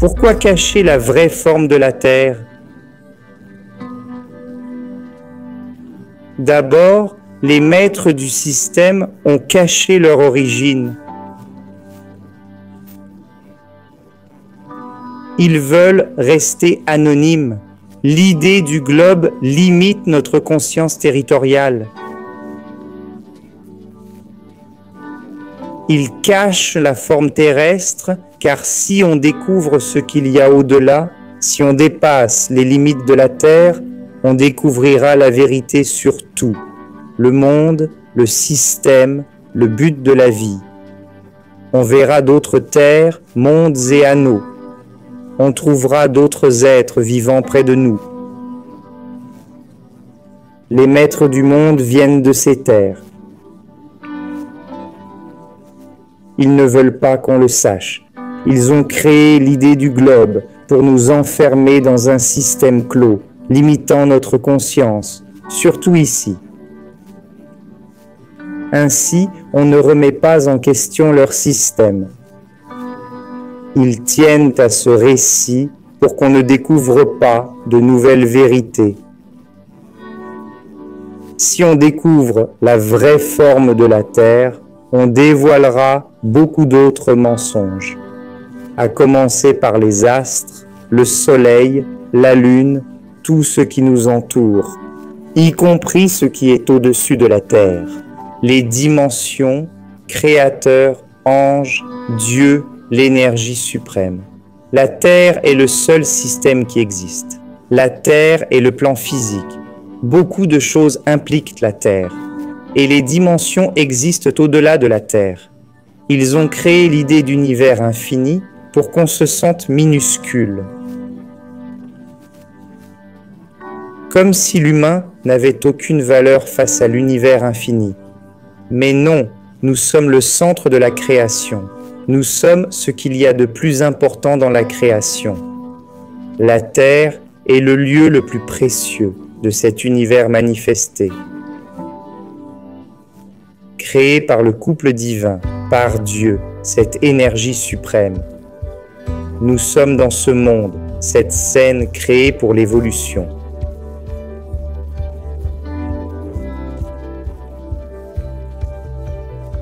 Pourquoi cacher la vraie forme de la Terre? D'abord, les maîtres du système ont caché leur origine. Ils veulent rester anonymes. L'idée du globe limite notre conscience territoriale. Ils cachent la forme terrestre car si on découvre ce qu'il y a au-delà, si on dépasse les limites de la Terre, on découvrira la vérité sur tout, le monde, le système, le but de la vie. On verra d'autres terres, mondes et anneaux. On trouvera d'autres êtres vivant près de nous. Les maîtres du monde viennent de ces terres. Ils ne veulent pas qu'on le sache. Ils ont créé l'idée du globe pour nous enfermer dans un système clos, limitant notre conscience, surtout ici. Ainsi, on ne remet pas en question leur système. Ils tiennent à ce récit pour qu'on ne découvre pas de nouvelles vérités. Si on découvre la vraie forme de la Terre, on dévoilera beaucoup d'autres mensonges à commencer par les astres, le soleil, la lune, tout ce qui nous entoure, y compris ce qui est au-dessus de la terre, les dimensions, créateurs, anges, Dieu, l'énergie suprême. La Terre est le seul système qui existe. La Terre est le plan physique. Beaucoup de choses impliquent la Terre. Et les dimensions existent au-delà de la Terre. Ils ont créé l'idée d'univers infini pour qu'on se sente minuscule. Comme si l'humain n'avait aucune valeur face à l'univers infini. Mais non, nous sommes le centre de la création. Nous sommes ce qu'il y a de plus important dans la création. La Terre est le lieu le plus précieux de cet univers manifesté. Créé par le couple divin, par Dieu, cette énergie suprême, nous sommes dans ce monde, cette scène créée pour l'évolution.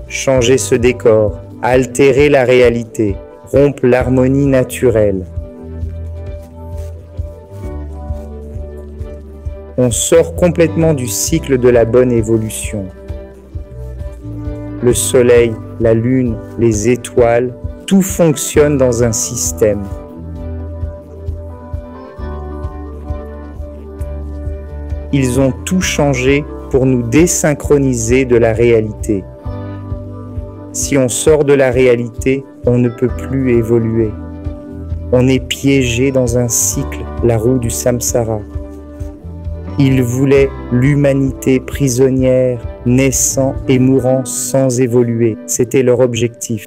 Changer ce décor, altérer la réalité, rompre l'harmonie naturelle. On sort complètement du cycle de la bonne évolution. Le soleil, la lune, les étoiles tout fonctionne dans un système. Ils ont tout changé pour nous désynchroniser de la réalité. Si on sort de la réalité, on ne peut plus évoluer. On est piégé dans un cycle, la roue du samsara. Ils voulaient l'humanité prisonnière, naissant et mourant sans évoluer. C'était leur objectif.